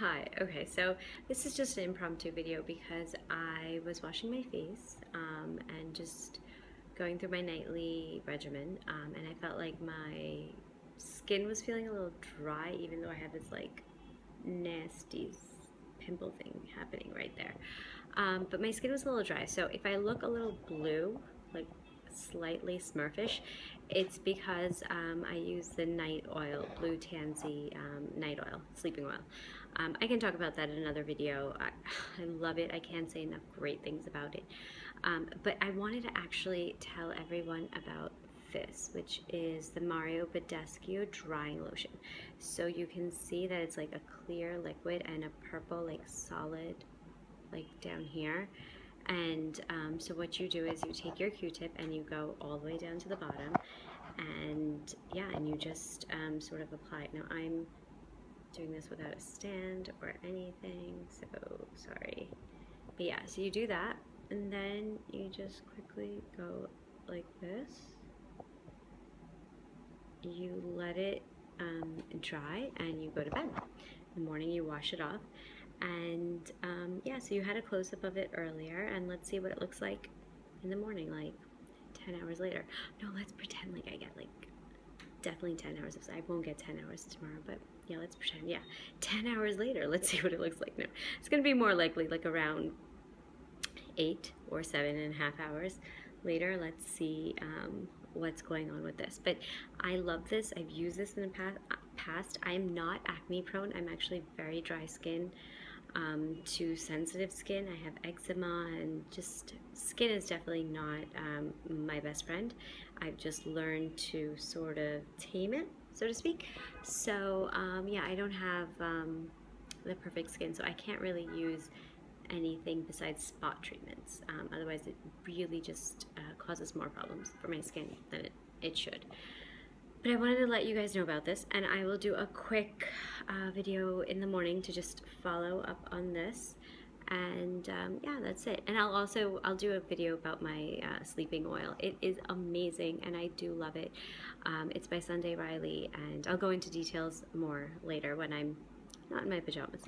Hi, okay, so this is just an impromptu video because I was washing my face um, and just going through my nightly regimen um, and I felt like my skin was feeling a little dry even though I have this like nasty pimple thing happening right there. Um, but my skin was a little dry, so if I look a little blue, like slightly smurfish, it's because um, I use the night oil, Blue Tansy um, night oil, sleeping oil. Um, I can talk about that in another video. I, I, love it. I can't say enough great things about it. Um, but I wanted to actually tell everyone about this, which is the Mario Badescu drying lotion. So you can see that it's like a clear liquid and a purple like solid like down here. And um, so what you do is you take your Q-tip and you go all the way down to the bottom and yeah, and you just um, sort of apply it. Now I'm doing this without a stand or anything, so sorry. But yeah, so you do that and then you just quickly go like this. You let it um, dry and you go to bed. In the morning you wash it off and um, yeah, so you had a close-up of it earlier, and let's see what it looks like in the morning, like 10 hours later. No, let's pretend like I get like definitely 10 hours of sleep. I won't get 10 hours tomorrow, but yeah, let's pretend. Yeah, 10 hours later, let's see what it looks like now. It's gonna be more likely like around eight or seven and a half hours later. Let's see um, what's going on with this. But I love this. I've used this in the past. past. I'm not acne prone. I'm actually very dry skin um, to sensitive skin. I have eczema and just skin is definitely not um, my best friend. I've just learned to sort of tame it, so to speak. So um, yeah, I don't have um, the perfect skin, so I can't really use anything besides spot treatments. Um, otherwise, it really just uh, causes more problems for my skin than it, it should. But I wanted to let you guys know about this and I will do a quick uh, video in the morning to just follow up on this. And um, yeah that's it. And I'll also I'll do a video about my uh, sleeping oil. It is amazing and I do love it. Um, it's by Sunday Riley and I'll go into details more later when I'm not in my pajamas.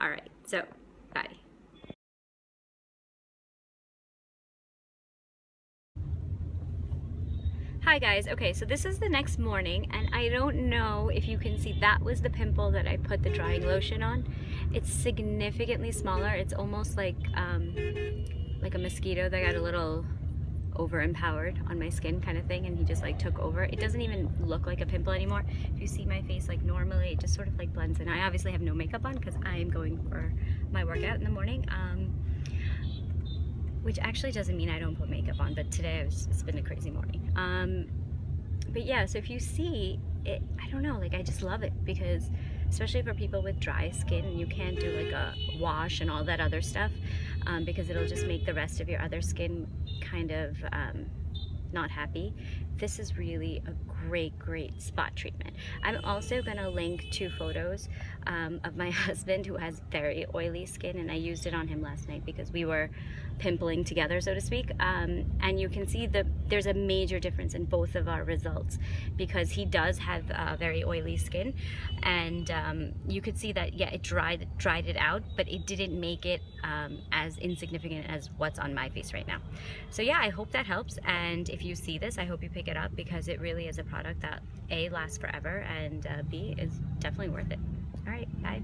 All right so bye Hi guys, okay, so this is the next morning and I don't know if you can see that was the pimple that I put the drying lotion on. It's significantly smaller. It's almost like um, like a mosquito that got a little over empowered on my skin kind of thing and he just like took over. It doesn't even look like a pimple anymore. If you see my face like normally, it just sort of like blends in. I obviously have no makeup on because I am going for my workout in the morning. Um, which actually doesn't mean I don't put makeup on, but today was, it's been a crazy morning. Um, but yeah, so if you see it, I don't know, like I just love it because especially for people with dry skin, you can't do like a wash and all that other stuff um, because it'll just make the rest of your other skin kind of um, not happy. This is really a great, great spot treatment. I'm also gonna link two photos um, of my husband who has very oily skin and I used it on him last night because we were pimpling together, so to speak. Um, and you can see that there's a major difference in both of our results because he does have uh, very oily skin. And um, you could see that, yeah, it dried, dried it out, but it didn't make it um, as insignificant as what's on my face right now. So yeah, I hope that helps. And if you see this, I hope you pick it up because it really is a product that A, lasts forever, and uh, B, is definitely worth it. All right, bye.